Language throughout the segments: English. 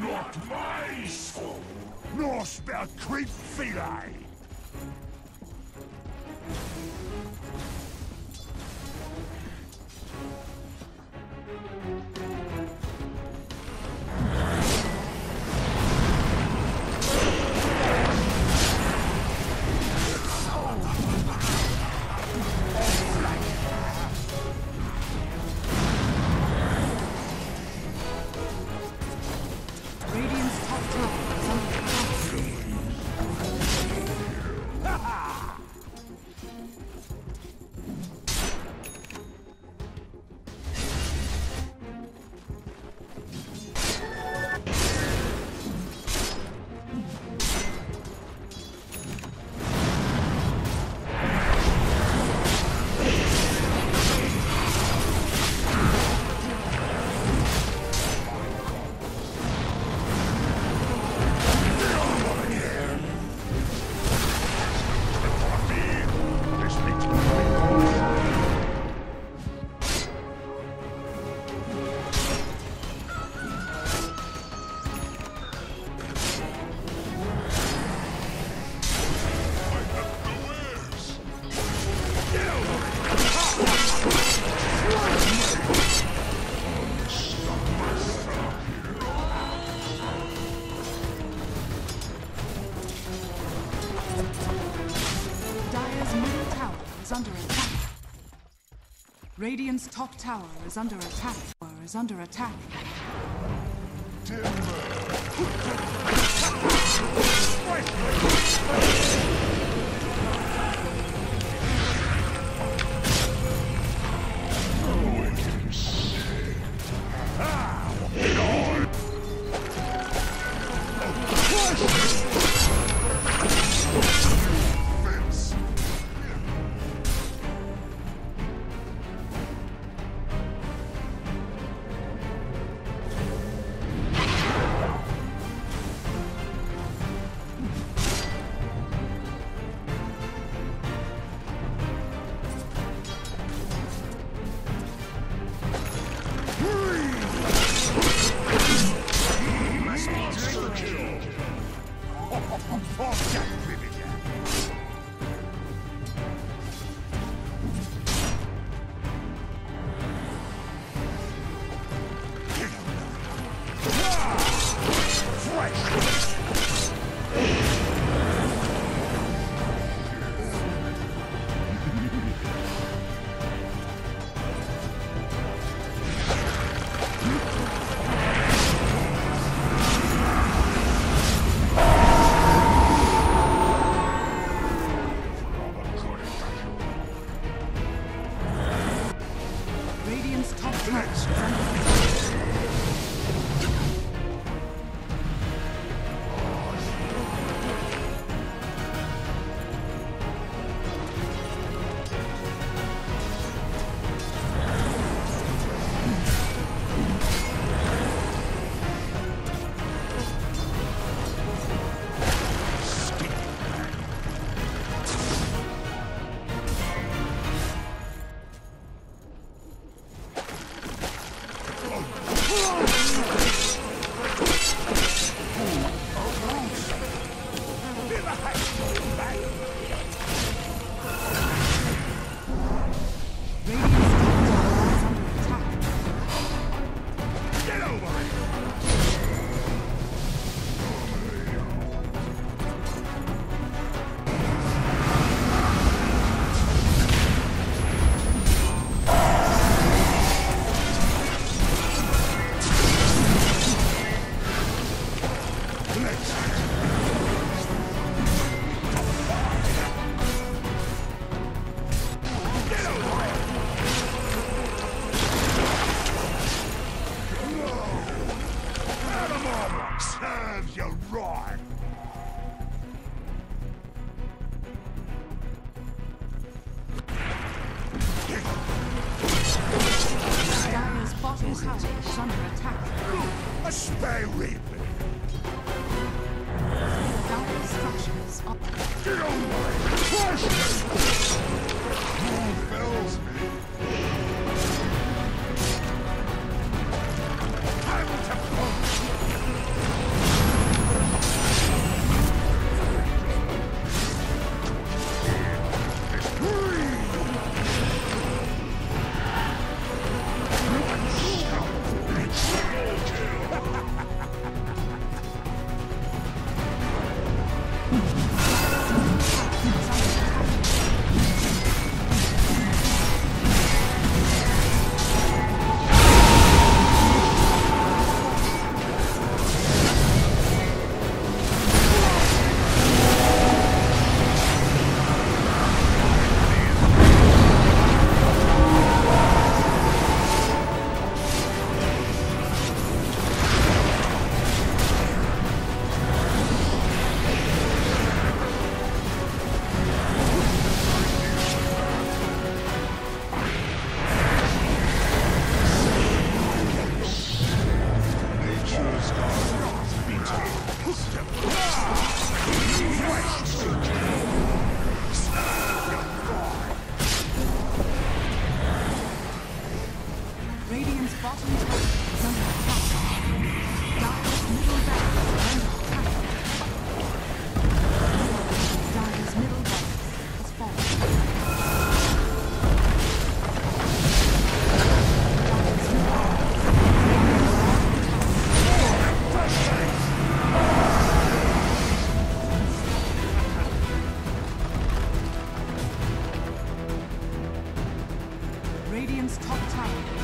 Not my soul, nor spare creep fillet. Radiant's top tower is under attack. Tower is under attack. Fuck Dire's bottom tower is under attack. A spare rib. Dire structures are Get over it. Crush it. Who fells me? Radiant's top tower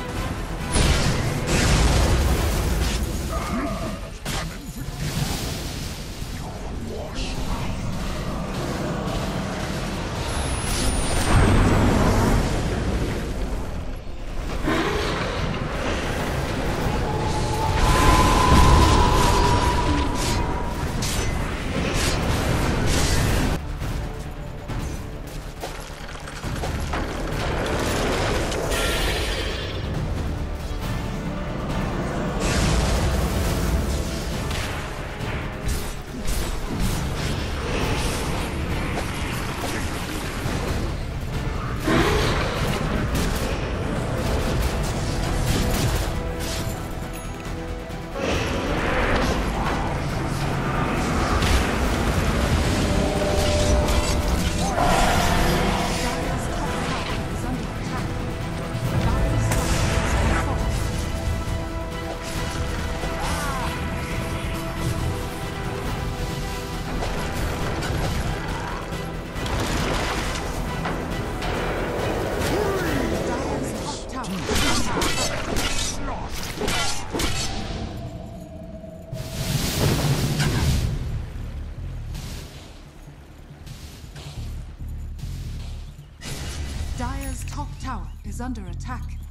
attack.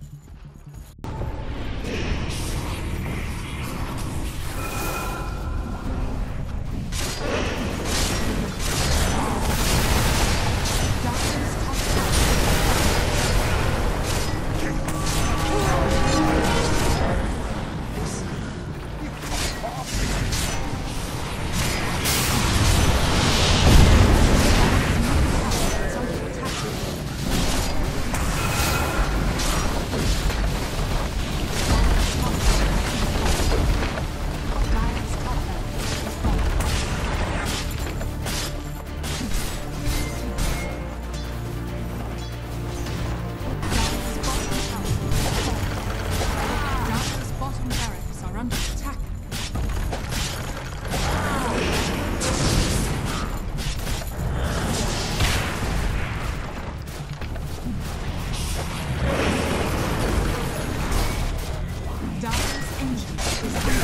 Engine is